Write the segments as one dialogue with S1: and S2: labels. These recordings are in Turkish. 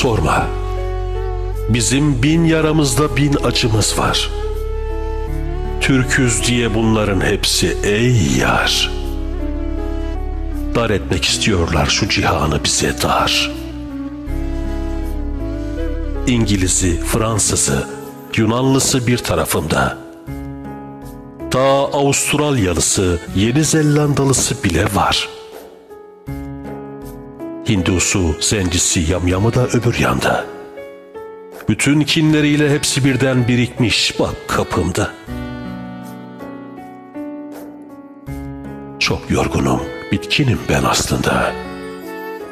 S1: sorma. Bizim bin yaramızda bin acımız var. Türküz diye bunların hepsi ey yar. Dar etmek istiyorlar şu cihanı bize dar. İngiliz'i, Fransız'ı, Yunanlısı bir tarafımda. Ta Avustralyalısı, Yeni Zelandalısı bile var. Hindusu, zencisi, yamyamı da öbür yanda. Bütün kinleriyle hepsi birden birikmiş bak kapımda. Çok yorgunum, bitkinim ben aslında.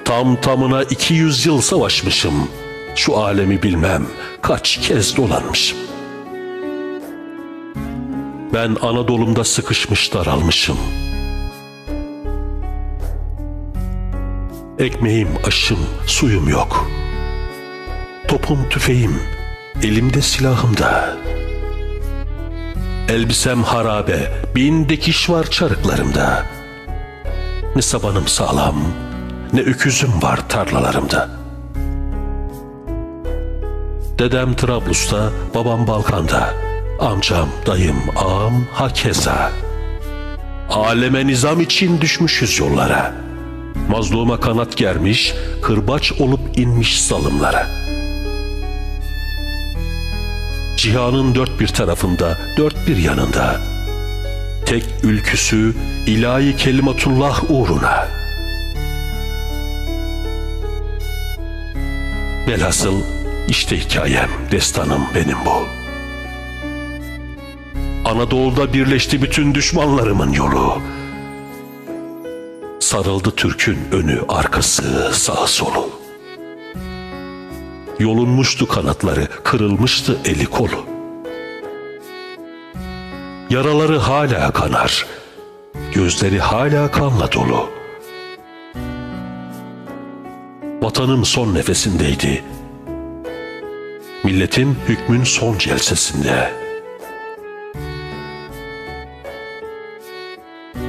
S1: Tam tamına 200 yıl savaşmışım. Şu alemi bilmem kaç kez dolanmışım. Ben Anadolu'mda sıkışmış daralmışım. Ekmeğim, aşım, suyum yok. Topum, tüfeğim, elimde silahım da. Elbisem harabe, bin dikiş var çarıklarımda. Ne sabanım sağlam, ne öküzüm var tarlalarımda. Dedem Trablus'ta, babam Balkan'da. Amcam, dayım, ağam hakeza. Aleme nizam için düşmüşüz yollara. Mazluma kanat germiş, kırbaç olup inmiş salımlara. Cihanın dört bir tarafında, dört bir yanında. Tek ülküsü ilahi kelimatullah uğruna. Velhasıl işte hikayem, destanım benim bu. Anadolu'da birleşti bütün düşmanlarımın yolu. Sarıldı Türk'ün önü, arkası, sağı solu. Yolunmuştu kanatları, kırılmıştı eli kolu. Yaraları hala kanar, gözleri hala kanla dolu. Vatanım son nefesindeydi, milletim hükmün son celsesinde.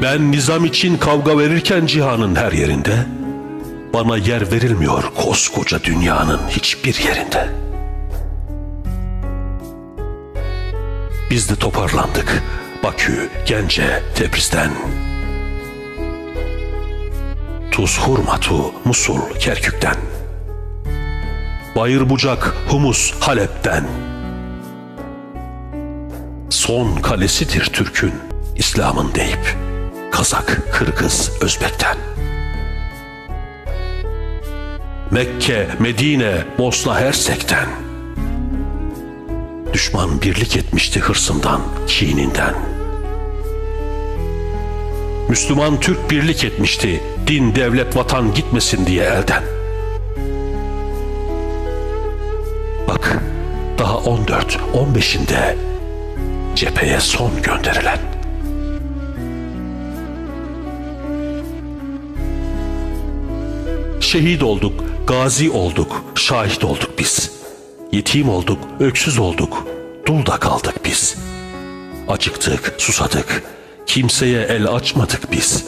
S1: Ben nizam için kavga verirken cihanın her yerinde, bana yer verilmiyor koskoca dünyanın hiçbir yerinde. Biz de toparlandık Bakü, Gence, Tebriz'den. Tuz Hurmatu, Musul, Kerkük'ten. Bayır Bucak, Humus, Halep'ten. Son kalesidir Türk'ün, İslam'ın deyip, Kazak, Kırgız, Özbek'ten. Mekke, Medine, Bosna Hersek'ten. Düşman birlik etmişti hırsından, kininden. Müslüman Türk birlik etmişti, din, devlet, vatan gitmesin diye elden. Bak, daha 14, 15'inde cepheye son gönderilen. Şehit olduk, gazi olduk, şahit olduk biz. Yetim olduk, öksüz olduk, dul da kaldık biz. Acıktık, susadık, kimseye el açmadık biz.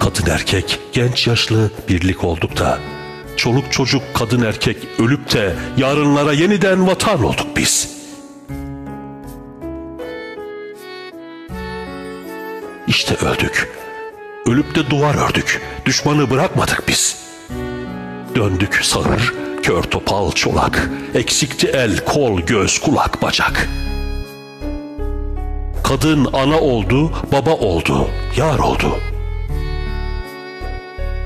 S1: Kadın erkek, genç yaşlı birlik olduk da, çoluk çocuk kadın erkek ölüp de yarınlara yeniden vatan olduk biz. İşte öldük. Ölüp de duvar ördük. Düşmanı bırakmadık biz. Döndük sağır, kör topal çolak. Eksikti el, kol, göz, kulak, bacak. Kadın ana oldu, baba oldu, yar oldu.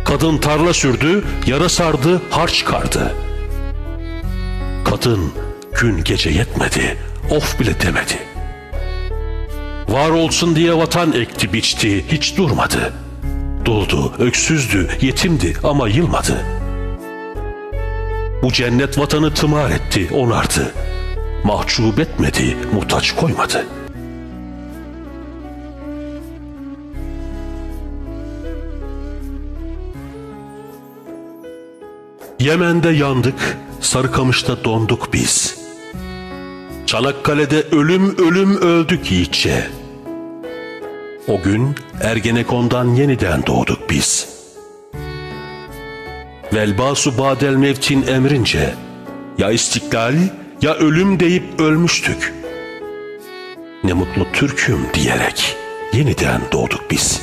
S1: Kadın tarla sürdü, yara sardı, harç çıkardı. Kadın gün gece yetmedi, of bile demedi. Var olsun diye vatan ekti biçti, hiç durmadı. Duldu, öksüzdü, yetimdi ama yılmadı. Bu cennet vatanı tımar etti, onardı. Mahcup etmedi, muhtaç koymadı. Yemen'de yandık, Sarıkamış'ta donduk biz. Çanakkale'de ölüm ölüm öldük yiğitçe. O gün Ergenekon'dan yeniden doğduk biz. Velbasu badel mevtin emrince ya istiklal ya ölüm deyip ölmüştük. Ne mutlu Türk'üm diyerek yeniden doğduk biz.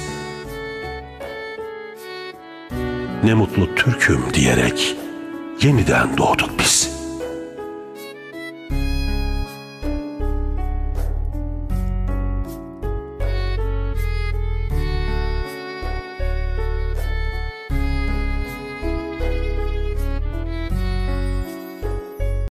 S1: Ne mutlu Türk'üm diyerek yeniden doğduk biz.''